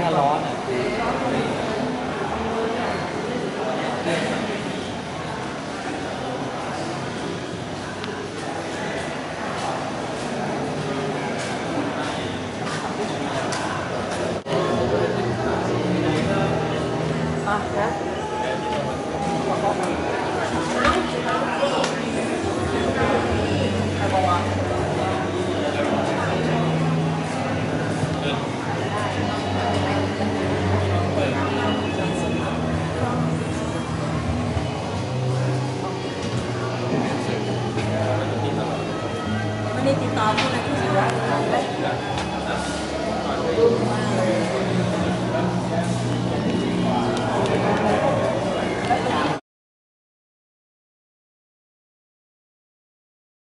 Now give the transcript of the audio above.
ถ้าร้อนอ่ะอ่ะนะ นี่ติดต่อผู้นั้นผู้นี้